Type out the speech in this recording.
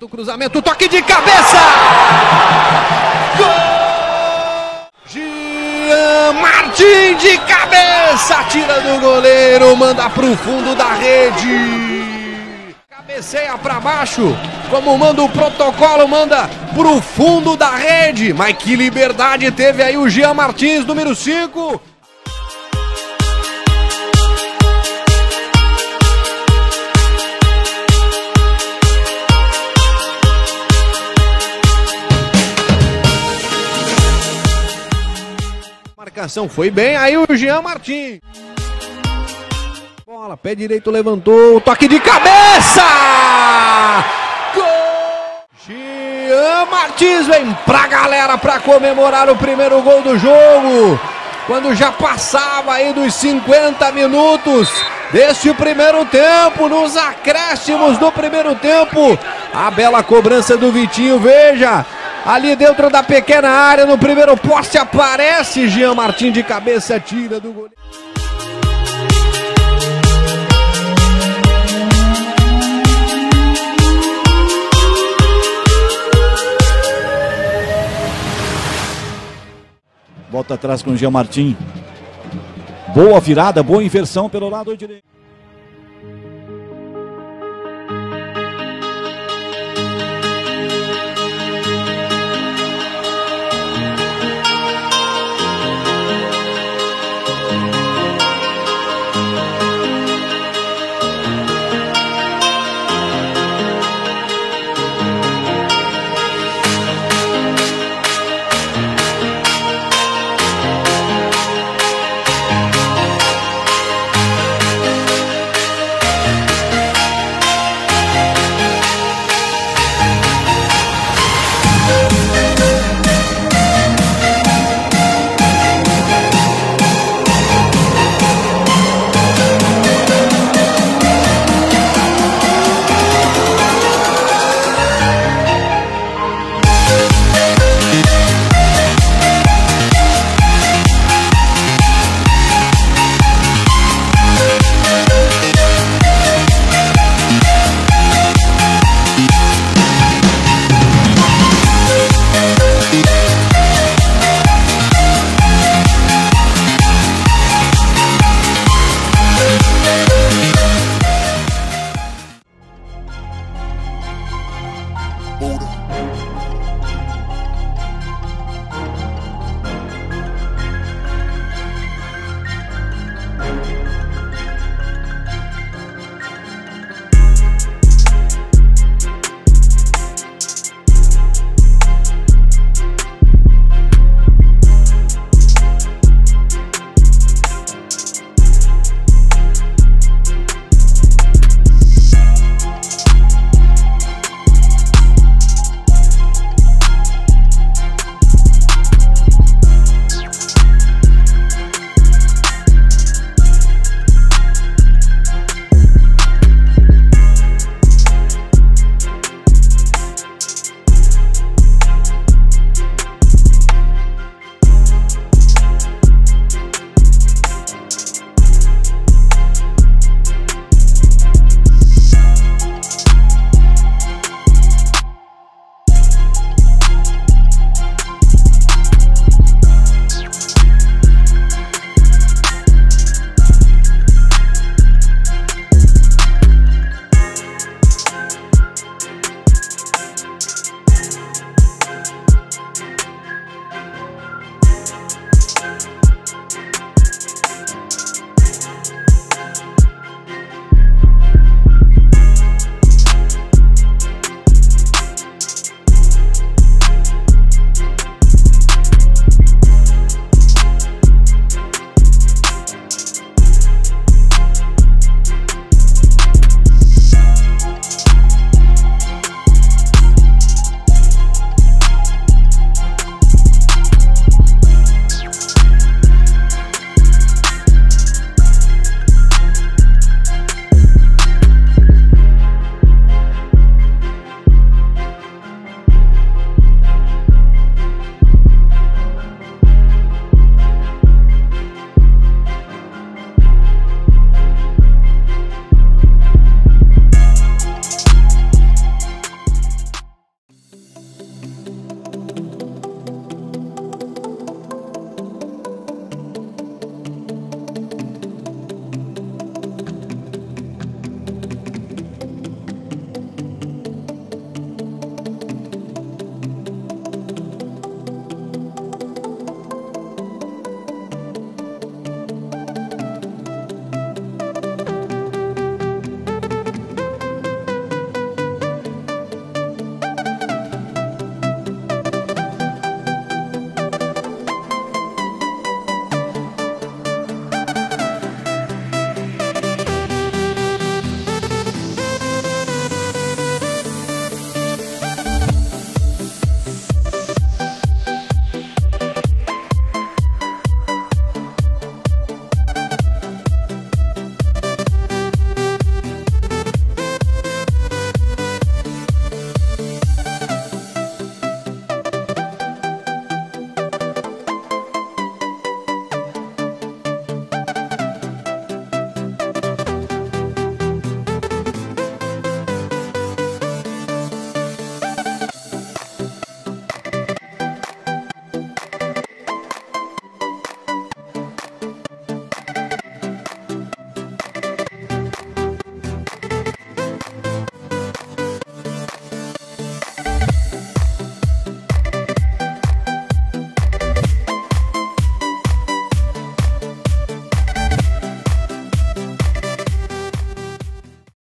Tenta o cruzamento, toque de cabeça! Gol! Jean Martin de cabeça, tira do goleiro, manda pro fundo da rede. Cabeceia para baixo, como manda o protocolo, manda pro fundo da rede. Mas que liberdade teve aí o Jean Martins, número 5. Marcação foi bem, aí o Jean Martins. Bola, pé direito levantou, toque de cabeça! Gol! Jean Martins vem pra galera pra comemorar o primeiro gol do jogo. Quando já passava aí dos 50 minutos deste primeiro tempo, nos acréscimos do primeiro tempo. A bela cobrança do Vitinho, veja, Ali dentro da pequena área, no primeiro poste, aparece Jean Martins de cabeça, tira do goleiro. Volta atrás com o Jean Martins. Boa virada, boa inversão pelo lado direito. Buddha.